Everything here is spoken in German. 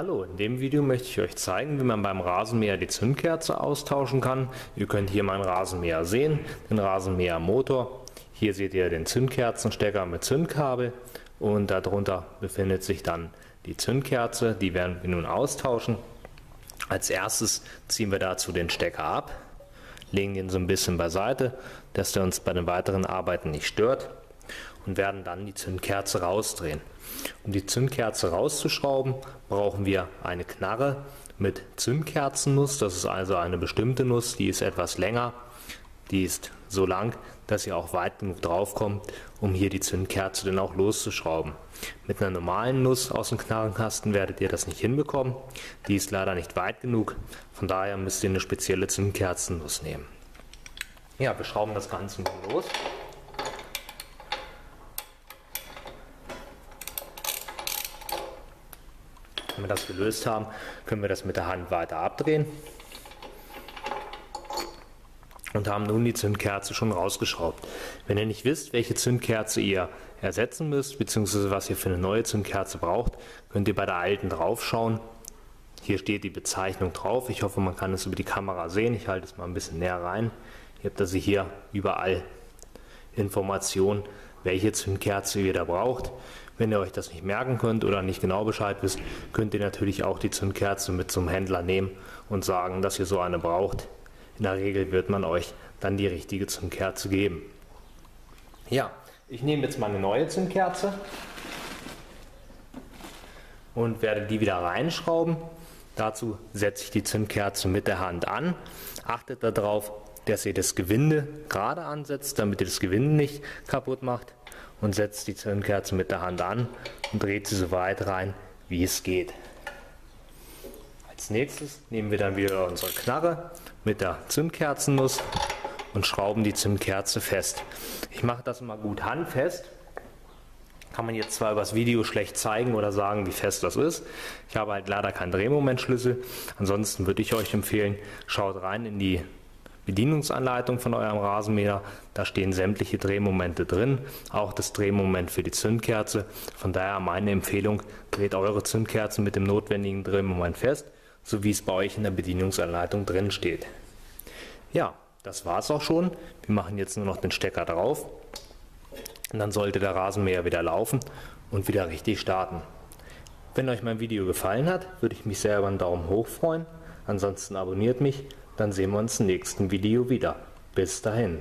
Hallo, in dem Video möchte ich euch zeigen, wie man beim Rasenmäher die Zündkerze austauschen kann. Ihr könnt hier meinen Rasenmäher sehen, den Rasenmähermotor. Hier seht ihr den Zündkerzenstecker mit Zündkabel und darunter befindet sich dann die Zündkerze. Die werden wir nun austauschen. Als erstes ziehen wir dazu den Stecker ab, legen den so ein bisschen beiseite, dass der uns bei den weiteren Arbeiten nicht stört und werden dann die Zündkerze rausdrehen. Um die Zündkerze rauszuschrauben, brauchen wir eine Knarre mit Zündkerzennuss. Das ist also eine bestimmte Nuss, die ist etwas länger. Die ist so lang, dass ihr auch weit genug draufkommt, um hier die Zündkerze dann auch loszuschrauben. Mit einer normalen Nuss aus dem Knarrenkasten werdet ihr das nicht hinbekommen. Die ist leider nicht weit genug. Von daher müsst ihr eine spezielle Zündkerzennuss nehmen. Ja, wir schrauben das Ganze los. Wenn wir das gelöst haben, können wir das mit der Hand weiter abdrehen und haben nun die Zündkerze schon rausgeschraubt. Wenn ihr nicht wisst, welche Zündkerze ihr ersetzen müsst, beziehungsweise was ihr für eine neue Zündkerze braucht, könnt ihr bei der alten draufschauen. Hier steht die Bezeichnung drauf. Ich hoffe, man kann es über die Kamera sehen. Ich halte es mal ein bisschen näher rein. Ihr habt also hier überall Informationen, welche Zündkerze ihr da braucht. Wenn ihr euch das nicht merken könnt oder nicht genau Bescheid wisst, könnt ihr natürlich auch die Zündkerze mit zum Händler nehmen und sagen, dass ihr so eine braucht. In der Regel wird man euch dann die richtige Zündkerze geben. Ja, ich nehme jetzt meine neue Zündkerze und werde die wieder reinschrauben. Dazu setze ich die Zündkerze mit der Hand an. Achtet darauf, dass ihr das Gewinde gerade ansetzt, damit ihr das Gewinde nicht kaputt macht und setzt die Zündkerze mit der Hand an und dreht sie so weit rein, wie es geht. Als nächstes nehmen wir dann wieder unsere Knarre mit der Zündkerzennuss und schrauben die Zündkerze fest. Ich mache das immer gut handfest. Kann man jetzt zwar übers Video schlecht zeigen oder sagen, wie fest das ist. Ich habe halt leider keinen Drehmomentschlüssel. Ansonsten würde ich euch empfehlen, schaut rein in die Bedienungsanleitung von eurem Rasenmäher. Da stehen sämtliche Drehmomente drin, auch das Drehmoment für die Zündkerze. Von daher meine Empfehlung, dreht eure Zündkerze mit dem notwendigen Drehmoment fest, so wie es bei euch in der Bedienungsanleitung drin steht. Ja, das war es auch schon. Wir machen jetzt nur noch den Stecker drauf. Und dann sollte der Rasenmäher wieder laufen und wieder richtig starten. Wenn euch mein Video gefallen hat, würde ich mich sehr über einen Daumen hoch freuen. Ansonsten abonniert mich dann sehen wir uns im nächsten Video wieder. Bis dahin.